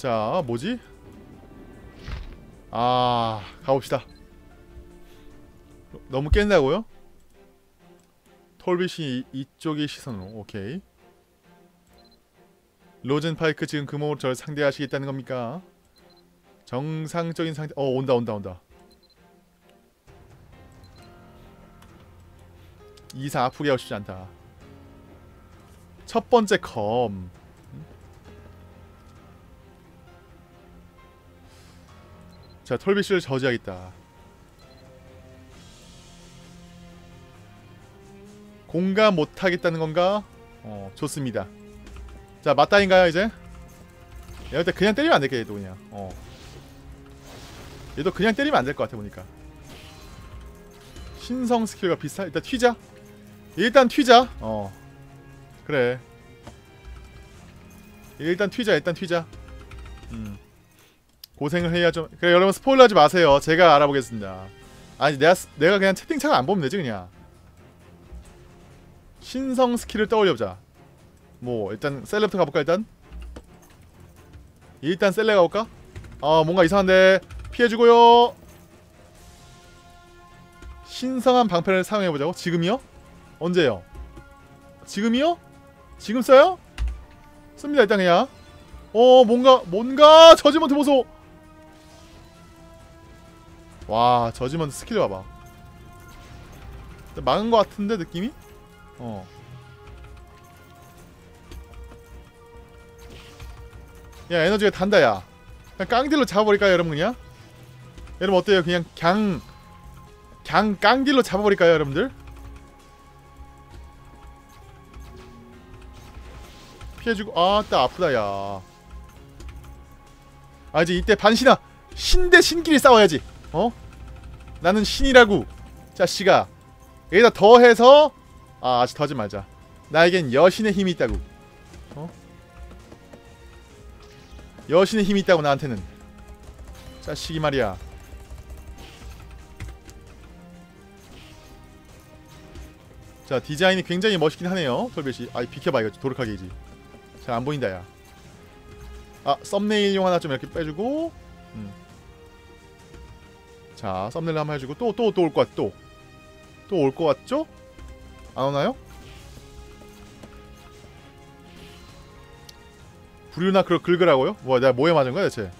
자 뭐지? 아 가봅시다 너무 깬다고요? 톨빗이 이- 이쪽의 시선으로 오케이 로젠파이크 지금 그 몸으로 저를 상대하시겠다는 겁니까? 정상적인 상대 어 온다 온다 온다 이사 아프게 하고 싶지 않다 첫 번째 검 자, 톨비씨를 저지하겠다. 공감 못하겠다는 건가? 어, 좋습니다. 자, 맞다인가요, 이제? 얘 일단 그냥 때리면 안 될게, 얘도 그냥. 어. 얘도 그냥 때리면 안 될 것 같아, 보니까. 신성 스킬과 비슷한, 일단 튀자. 일단 튀자. 어. 그래. 일단 튀자, 일단 튀자. 음. 고생을 해야 좀 그래 여러분 스포일러 하지 마세요. 제가 알아보겠습니다. 아니 내가 스- 내가 그냥 채팅창 안 보면 되지 그냥. 신성 스킬을 떠올려보자. 뭐 일단 셀레부터 가볼까 일단? 일단 셀레 가볼까? 아 뭔가 이상한데. 피해주고요. 신성한 방패를 사용해보자고? 지금이요? 언제요? 지금이요? 지금 써요? 씁니다 일단 그냥. 어 뭔가 뭔가 저지먼트 보소 와 저지먼트 스킬 봐봐 막은 것 같은데 느낌이? 어 야, 에너지가 단다, 야. 그냥 깡딜로 잡아버릴까요, 여러분, 그냥? 여러분, 어때요? 그냥, 갱, 갱 깡딜로 잡아버릴까요, 여러분들? 피해주고, 아, 따 아프다, 야. 아, 이제 이때 반신아! 신대 신끼리 싸워야지, 어? 나는 신이라고, 자식아. 여기다 더해서, 아, 아직 더하지 말자. 나에겐 여신의 힘이 있다고. 여신의 힘이 있다고 나한테는 자식이 말이야 자 디자인이 굉장히 멋있긴 하네요 톨벳이 아이 비켜봐 이거 도력하게 이지 잘 안보인다 야아 썸네일용 하나 좀 이렇게 빼주고 음. 자 썸네일 한번 해주고 또 또 또 올 것 같, 또 또 올 것 같죠? 안 오나요? 부류나 그걸 긁으라고요? 뭐 내가 뭐에 맞은 거야 대체?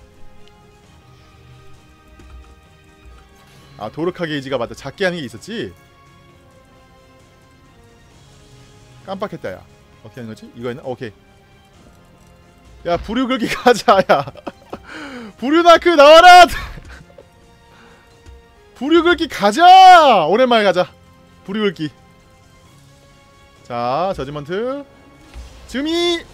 아 도르카 게이지가 맞다 작게 하는 게 있었지? 깜빡했다 야 어떻게 하는 거지? 이거 있나? 오케이 야 부류 긁기 가자 야 부류나크 나와라 부류 긁기 가자! 오랜만에 가자. 부류 긁기. 자 저지먼트. 즈미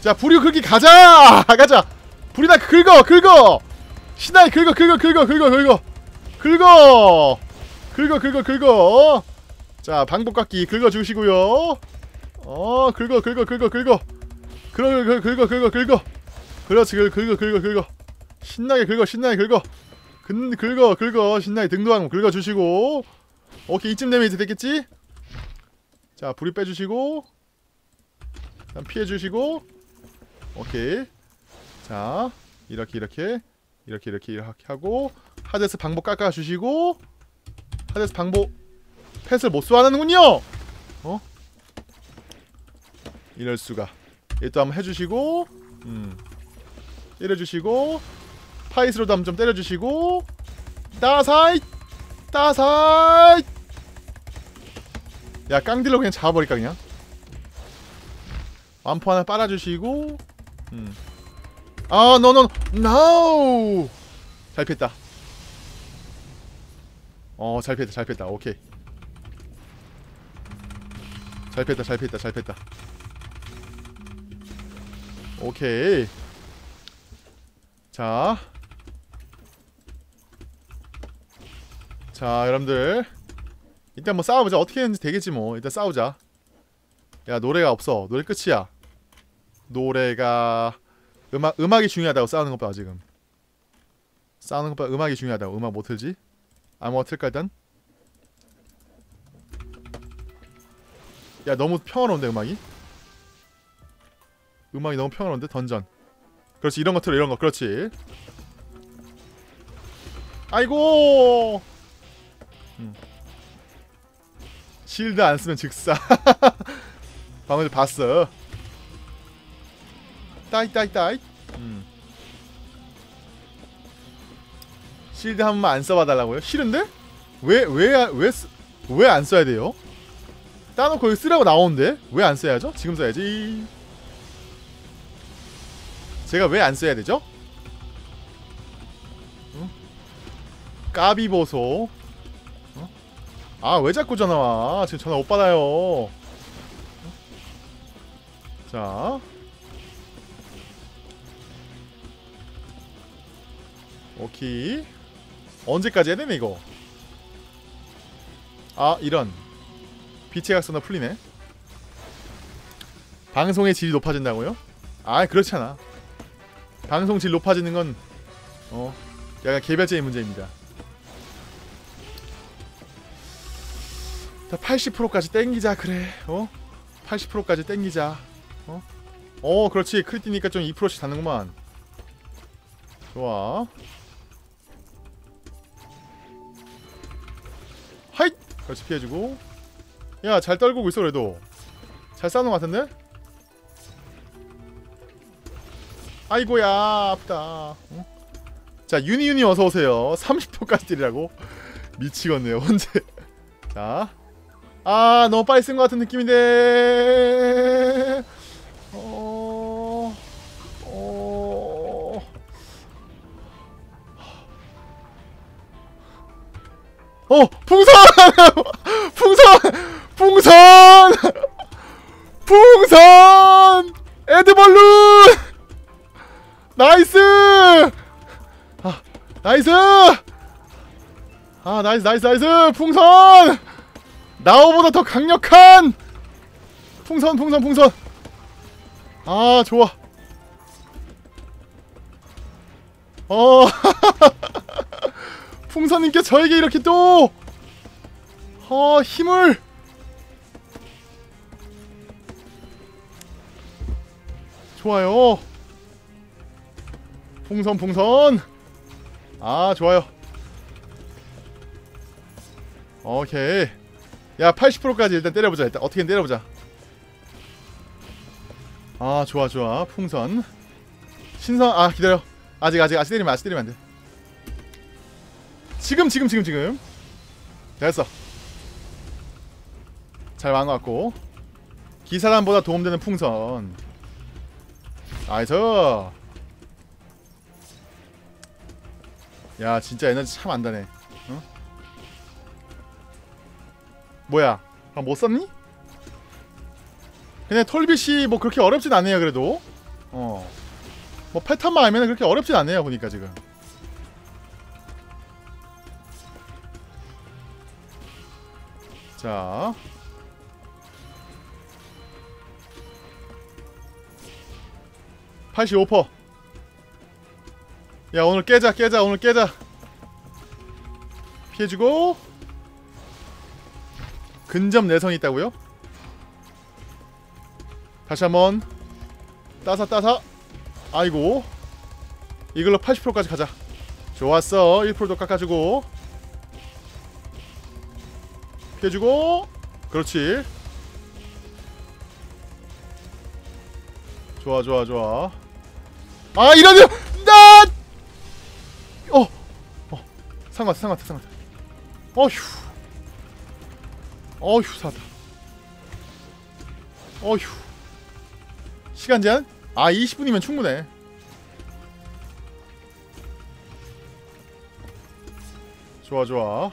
자 부류 긁기 가자! 가자! 불이나 긁어 긁어! 신나게 긁어 긁어 긁어 긁어 긁어. 긁어! 긁어 긁어 긁어. 자 방법깎기 긁어주시고요. 어 긁어 긁어 긁어 긁어. 긁어 긁어 긁어 긁어. 그렇지 긁어 긁어 긁어 긁어. 신나게 긁어 신나게 긁어 근 긁어 긁어. 신나게 등도하고 긁어주시고. 오케이 이쯤 되면 이제 됐겠지? 자 불이 빼주시고. 일단 피해주시고. 오케이. 자 이렇게 이렇게 이렇게 이렇게 이렇게 하고 하데스 방법 깎아주시고 하데스 방법 펫을 못 쏘아하는군요. 어? 이럴수가. 얘도 한번 해주시고 음 때려주시고 파이스로도 한번 좀 때려주시고 따사이 따사이 야 깡딜로 그냥 잡아버릴까 그냥 완포 하나 빨아주시고 음. 아, 노노 노. 잘 폈다. 어, 잘 폈다. 잘 폈다. 오케이. 잘 폈다. 잘 폈다. 잘 폈다. 오케이. 자. 자, 여러분들. 일단 뭐 싸워보자. 어떻게 했는지 되겠지 뭐. 일단 싸우자. 야, 노래가 없어. 노래 끝이야. 노래가 음악 음악이 중요하다고 싸우는 것보다 지금 싸우는 것보다 음악이 중요하다고 음악 못 틀지? 아무거나 틀까 일단 야 너무 평화로운데 음악이 음악이 너무 평화로운데 던전 그렇지 이런 거 틀어 이런 거 그렇지 아이고 음. 실드 안 쓰면 즉사 방금 봤어 따이 따이 따이 음. 실드 한 번만 안 써봐달라고요? 싫은데? 왜 왜 왜 왜 안 써야 돼요? 따놓고 여기 쓰라고 나오는데 왜 안 써야죠? 지금 써야지 제가 왜 안 써야 되죠? 응? 까비 보소 어? 아 왜 자꾸 전화와? 지금 전화 못 받아요. 자. 오케이. 언제까지 해야 되네 이거? 아 이런. 빛의 각선화 풀리네. 방송의 질이 높아진다고요? 아 그렇지 않아. 방송 질 높아지는 건 어, 약간 개별적인 문제입니다 자 80%까지 땡기자 그래. 어? 80%까지 땡기자. 어? 어 그렇지. 크리티니까 좀 2%씩 닿는구만. 좋아. 하이 그렇지 피해주고. 야 잘 떨구고 있어 그래도. 잘 싸우는 것 같은데? 아이고야 아프다. 응? 자 유니유니 어서오세요. 30%까지 때리라고. 미치겠네요 언제. 자 아 너무 빨리 쓴 것 같은 느낌인데. 어... 어... 어 풍선! 풍선! 풍선! 풍선! 에드벌룬! 나이스! 아 나이스! 아 nice nice nice! 풍선 나오보다 더 강력한 풍선 풍선 풍선. 아 좋아. 어 풍선님께 저에게 이렇게 또 어, 힘을. 좋아요. 풍선 풍선. 아 좋아요. 오케이 야 80%까지 일단 때려보자 일단. 어떻게든 때려보자. 아 좋아 좋아. 풍선. 신선 아 기다려. 아직 아직 아직 때리면 아직 때리면 안돼. 지금 지금 지금 지금. 됐어. 잘 망한 것 같고. 기사단보다 도움되는 풍선. nice. 야 진짜 에너지 참 안 다네 뭐야? 아, 못 썼니? 근데 털빗이 뭐 그렇게 어렵진 않네요 그래도. 어 뭐 패턴만 알면 그렇게 어렵진 않네요 보니까 지금. 자. (85%) 야 오늘 깨자 깨자 오늘 깨자. 피해주고 근접 내성이 있다고요? 다시 한번 따사 따사 아이고. 이걸로 80%까지 가자. 좋았어. 1%도 깎아주고. 피해주고. 그렇지. 좋아 좋아 좋아. 아 이러면 나! 어! 어. 상관없어 상관없어 상관없어. 어휴 어휴 살았다. 어휴. 시간 제한? 아 20분이면 충분해. 좋아 좋아.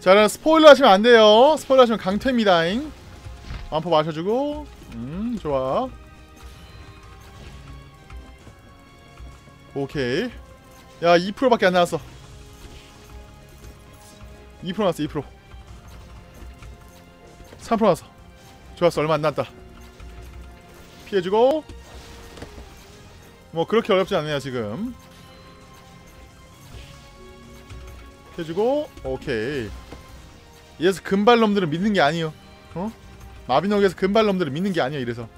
자 그럼 스포일러 하시면 안 돼요. 스포일러 하시면 강퇴입니다잉. 완포 마셔주고. 음 좋아. 오케이. 야 2%밖에 안 나왔어 2% 나왔어 2% 3% 나왔어. 좋았어 얼마 안 나왔다. 피해주고. 뭐 그렇게 어렵지 않네요 지금. 피해주고 오케이. 이래서 금발놈들은 믿는 게 아니요. 어? 마비노기에서 금발놈들을 믿는 게 아니야 이래서.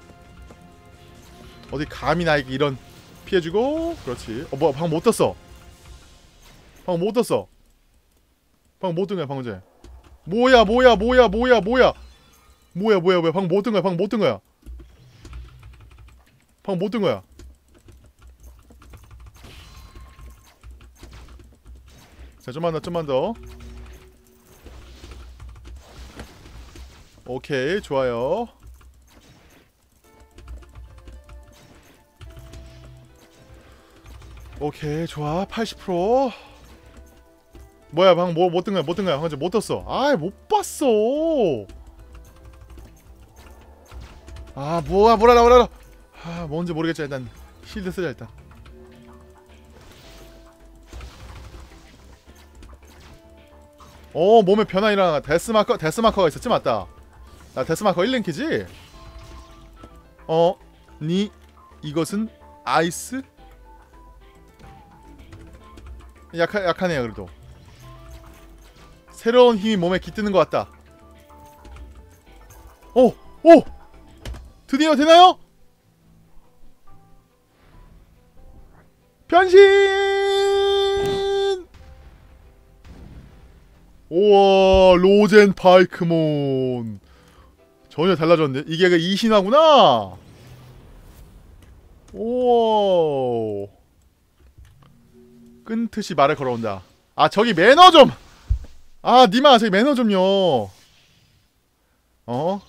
어디 나에게 이런 피해주고. 그렇지. 어 뭐야 방금 못 떴어. 방금 못 떴어 방금 못뜬 거야 방금 전에? 뭐야 뭐야 뭐야 뭐야 뭐야? 뭐야 뭐야 뭐야? 방금 못뜬 거야 방금 못뜬 거야? 방금 못뜬 거야? 자 좀만 더 좀만 더. 오케이 좋아요. 오케이 좋아. 80% 뭐야 방금 뭐, 못 뜬 거야 못 뜬 거야. 방금 못 떴어. 아이 못 봤어. 아 뭐야 뭐라 뭐라 아 뭔지 모르겠지 일단. 실드 쓰자 일단. 어 몸에 변화 일어나 데스마커 데스마커가 있었지 맞다. 나 데스마커 1랭키지? 어 니 이것은 아이스? 약하, 약하네요 그래도 새로운 힘이 몸에 깃드는 것 같다 오! 오! 드디어 되나요? 변신! 우와 로젠 파이크몬 전혀 달라졌네 이게 그 이신화구나 우와 끈트시 말을 걸어온다 아 저기 매너 좀! 아 니마 저기 매너 좀요 어?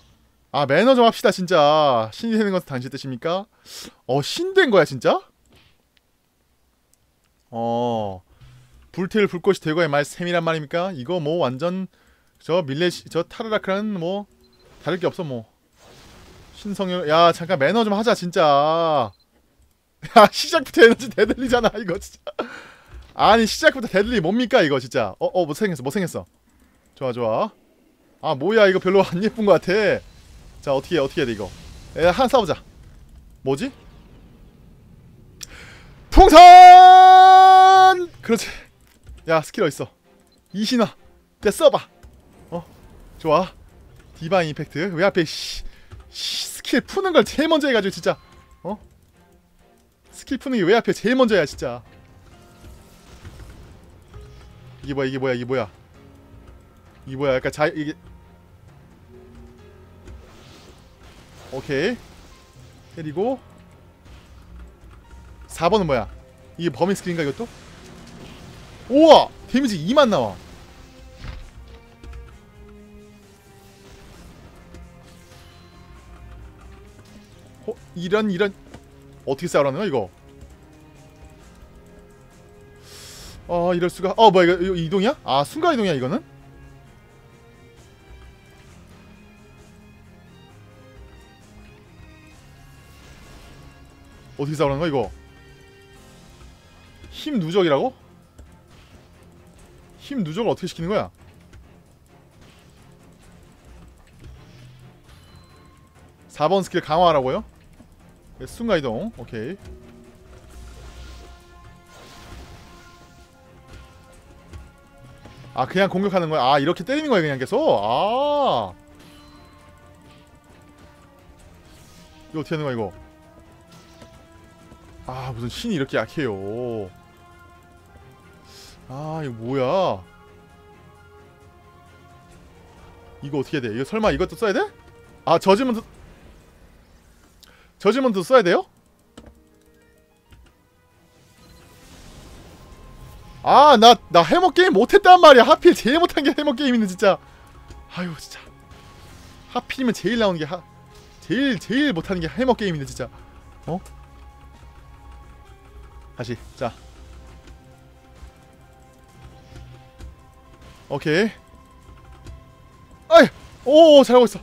아 매너 좀 합시다 진짜 신이 되는 것은 당신 뜻입니까? 어 신된 거야 진짜? 어 불태울 불꽃이 되고의 말 셈이란 말입니까? 이거 뭐 완전 저 밀레시 저 타르라크라는 뭐 다를 게 없어 뭐 신성열 야 잠깐 매너 좀 하자 진짜 야 시작부터 에너지 대들리잖아 이거 진짜 아니 시작부터 데들리 뭡니까 이거 진짜? 어어 못생겼어 못생겼어. 좋아 좋아. 아 뭐야 이거 별로 안 예쁜 것 같아. 자 어떻게 해 어떻게 해야 돼 이거? 에 하나 싸우자. 뭐지? 풍선! 그렇지. 야 스킬 어딨어? 이신화. 내 써봐. 어 좋아. 디바인 임팩트. 왜 앞에 씨, 씨, 스킬 푸는 걸 제일 먼저 해가지고 진짜 어? 스킬 푸는 게 왜 앞에 제일 먼저야 진짜 이게 뭐야 이게 뭐야 이게 뭐야? 이게 뭐야 약간 자 이게 오케이. 때리고. 4번은 뭐야? 이게 범인 스킬인가 이것도? 우와! 데미지 2만 나와. 어? 이런 이런. 어떻게 싸우라는 거야 이거 어 이럴 수가 어 뭐야 이거, 이동이야? 아 순간 이동이야 이거는? 어떻게 싸우는 거야 이거? 힘 누적이라고? 힘 누적을 어떻게 시키는 거야? 사번 스킬 강화하라고요? 네, 순간이동 오케이 아 그냥 공격하는 거야? 아 이렇게 때리는 거야 그냥 계속? 아 이거 어떻게 하는 거야 이거 아 무슨 신이 이렇게 약해요 아 이거 뭐야 이거 어떻게 해야 돼? 이거 설마 이것도 써야 돼? 아 저지먼트 저지먼트 써야 돼요? 아 나 나 해머 게임 못했단 말이야. 하필 제일 못한 게 해머 게임인데 진짜. 아유 진짜. 하필이면 제일 나오는 게 하 제일 제일 못하는 게 해머 게임인데 진짜. 어? 다시 자. 오케이. 아이 오 잘하고 있어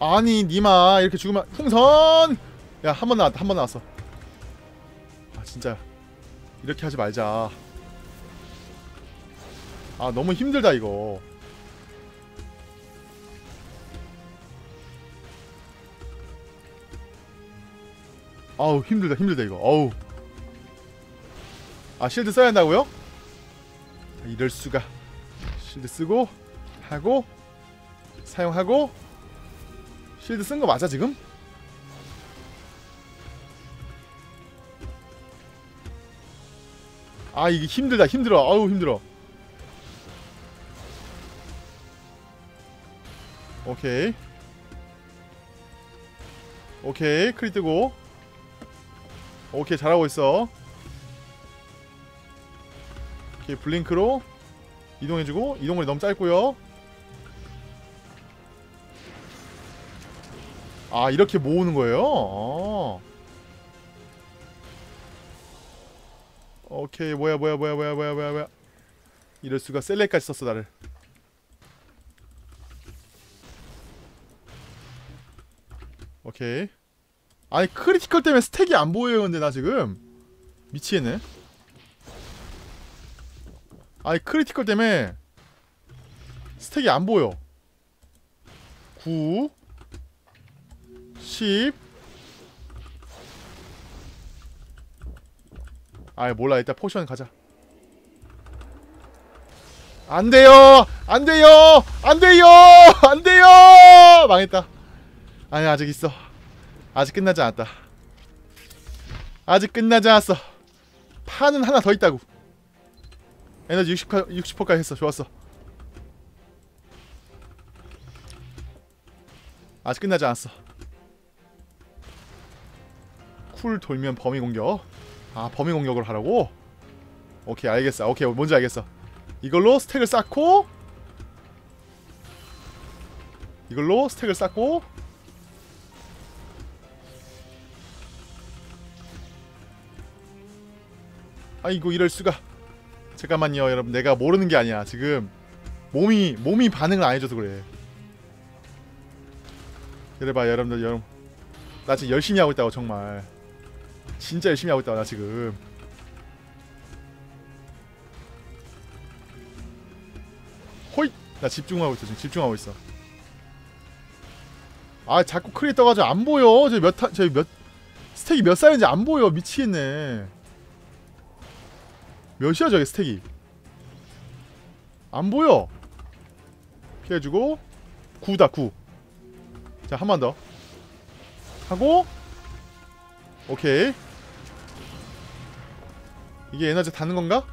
아니 니마 이렇게 죽으면 풍선! 야 한 번 나왔다 한 번 나왔어. 아 진짜. 이렇게 하지 말자. 아 너무 힘들다 이거. 아우 힘들다 힘들다 이거. 어우. 아 실드 써야 한다고요? 이럴 수가. 실드 쓰고 하고 사용하고 실드 쓴 거 맞아 지금? 아 이게 힘들다 힘들어. 아우 힘들어. 오케이. 오케이 크리 뜨고. 오케이 잘하고 있어. 오케이 블링크로 이동해주고 이동거리 너무 짧고요 아 이렇게 모으는 거예요? 어. 오케이 뭐야 뭐야 뭐야 뭐야 뭐야 뭐야 뭐야. 이럴 수가. 셀레까지 썼어 나를. 오케이. 아니 critical 때문에 stack이 안 보여요 근데 나 지금. 미치겠네. 아니 critical 때문에 stack이 안 보여. 9 10 아이 몰라. 일단 potion 가자. 안 돼요! 안 돼요! 안 돼요! 안 돼요! 망했다. 아니 아직 있어. 아직 끝나지 않았다. 아직 끝나지 않았어. 판은 하나 더 있다고. 에너지 60%, 60%까지 했어. 좋았어. 아직 끝나지 않았어 쿨 돌면 범위 공격. 아 범위 공격을 하라고? 오케이 알겠어. 오케이 뭔지 알겠어. 이걸로 스택을 쌓고 이걸로 스택을 쌓고 아이고 이럴 수가. 잠깐만요 여러분. 내가 모르는 게 아니야 지금. 몸이 몸이 반응을 안 해줘서 그래. 이래봐 여러분들 여러분. 나 지금 열심히 하고 있다고 정말 진짜 열심히 하고 있다 나 지금. 호잇! 나 집중하고 있어 지금 집중하고 있어. 아 자꾸 크리 떠가지고 안 보여. 저몇저몇 스택이 몇 살인지 안 보여. 미치겠네. 몇이야 저게 스택이? 안 보여. 피해주고. 9다 9자 한 번 더. 하고 오케이. 이게 에너지 닿는 건가?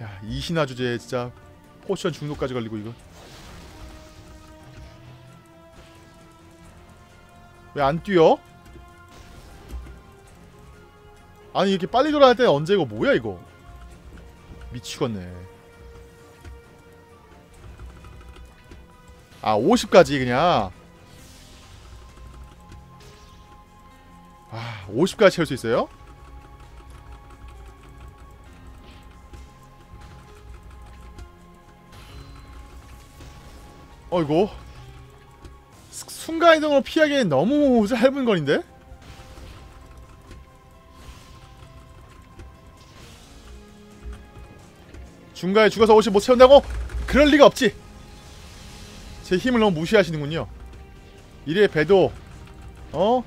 야 이신화 주제 진짜 포션 중독까지 걸리고 이거. 왜 안 뛰어? 아니 이렇게 빨리 돌아갈 때 언제 이거 뭐야 이거? 미치겠네. 아 50까지 그냥 50까지 채울 수 있어요? 어이구 스- 순간이동으로 피하기엔 너무 짧은 거리인데? 중간에 죽어서 옷이 못 채운다고? 그럴 리가 없지 제 힘을 너무 무시하시는군요 이래 배도 어?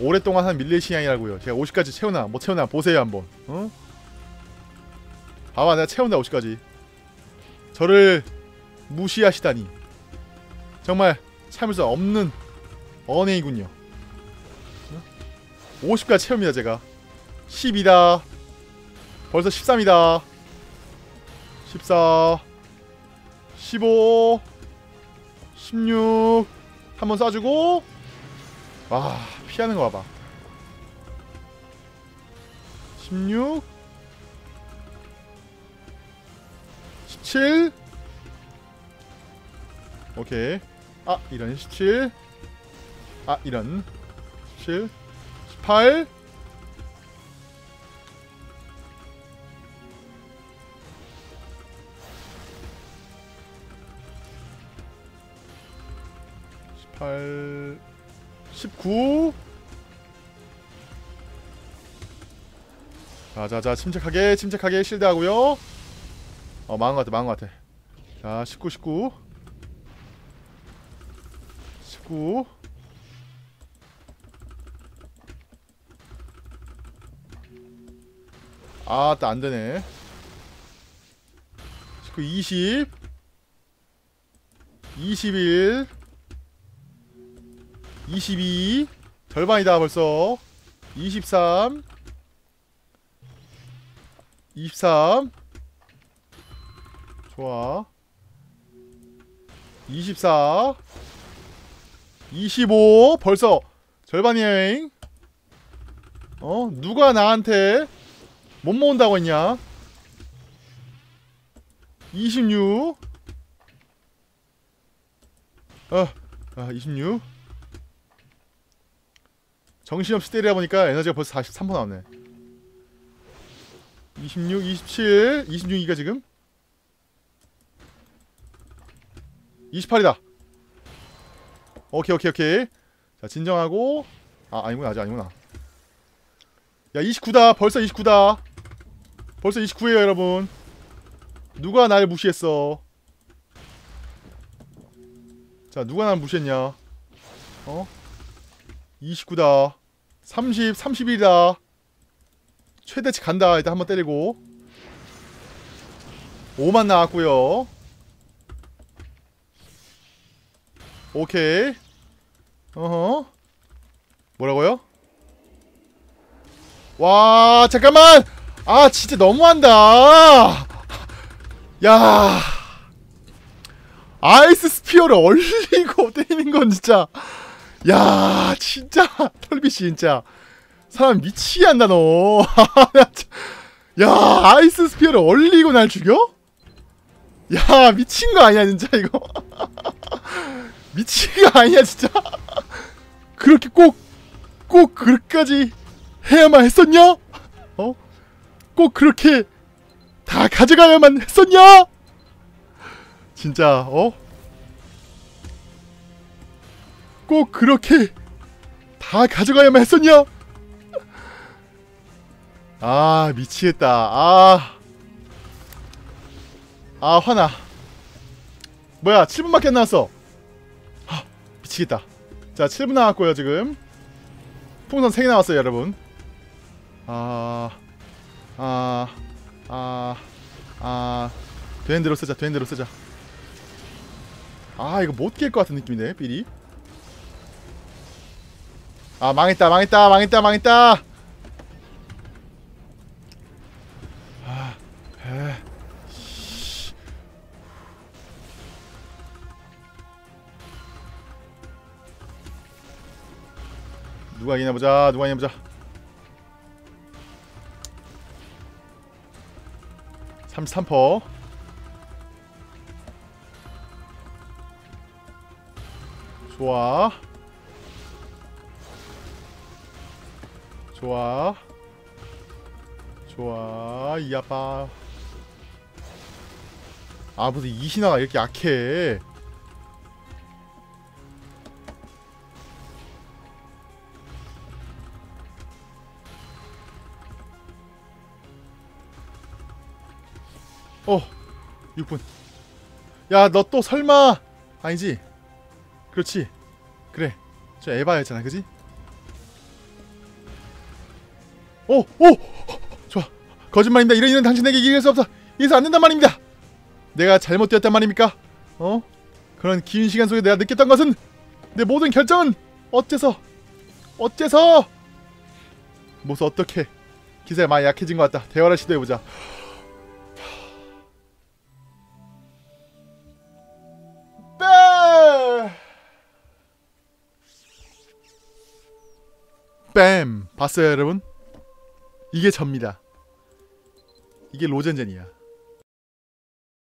오랫동안 한 밀레시안이라고요. 제가 50까지 채우나 못 채우나 보세요 한번. 어? 봐봐 내가 채운다 50까지. 저를 무시하시다니. 정말 참을 수 없는 언행이군요. 어? 50까지 채웁니다 제가. 10이다. 벌써 13이다. 14 15 16 한번 쏴주고. 와 피하는 거 봐봐. 16 17 오케이. 아 이런 17 아 이런 17 18 18 19 자자자 침착하게 침착하게 실드하고요. 어 망한 것 같아 망한 것 같아. 자 19 19 19 아따 안되네. 그 20, 21, 22, 절반이다 벌써. 23, 23, 좋아. 24, 25, 벌써 절반이야. 어? 누가 나한테 못 모은다고 했냐? 26 아, 아26 정신없이 때리다 보니까 에너지가 벌써 43% 나왔네 26, 27, 26이가 지금? 28이다. 오케이 오케이 오케이. 자 진정하고 아 아니구나 아직 아니구나. 야 29다. 벌써 29다. 벌써 29에요 여러분. 누가 날 무시했어? 자 누가 날 무시했냐? 어? 29다. 30 31이다 최대치 간다. 일단 한번 때리고. 5만 나왔고요. 오케이. 어허. 뭐라고요? 와 잠깐만! 아 진짜 너무한다. 야. 아이스 스피어를 얼리고 때리는 건 진짜. 야 진짜. 털비 씨 진짜 사람 미치게 한다 너. 야 아이스 스피어를 얼리고 날 죽여? 야 미친 거 아니야 진짜 이거 미친 거 아니야 진짜 그렇게 꼭 꼭 그렇게까지 해야만 했었냐? 어? 꼭 그렇게 다 가져가야만 했었냐? 진짜 어? 꼭 그렇게 다 가져가야만 했었냐? 아 미치겠다. 아... 아 화나. 뭐야 7분밖에 안 나왔어. 아, 미치겠다. 자 7분 나왔고요 지금. 풍선 3개 나왔어요 여러분. 아... 아... 아... 아... 되는 대로 쓰자 되는 대로 쓰자. 아 이거 못 깰 것 같은 느낌이네 삐리. 아 망했다 망했다 망했다 망했다 누가 이기나 보자 누가 이기나 보자. 33퍼. 좋아. 좋아. 좋아 이 아빠 아 무슨 이신화가 이렇게 약해. 어 6분. 야 너 또 설마. 아니지? 그렇지. 그래. 저 에바였잖아 그지? 오! 오! 좋아. 거짓말입니다. 이런 일은 당신에게 이길 수 없어. 이래서 안 된단 말입니다 내가 잘못되었단 말입니까 어? 그런 긴 시간 속에 내가 느꼈던 것은 내 모든 결정은 어째서 어째서 모서 어떻게 기세가 많이 약해진 것 같다 대화를 시도해보자 뺨! 뺨! 봤어요 여러분? 이게 접니다. 이게 로젠젠이야.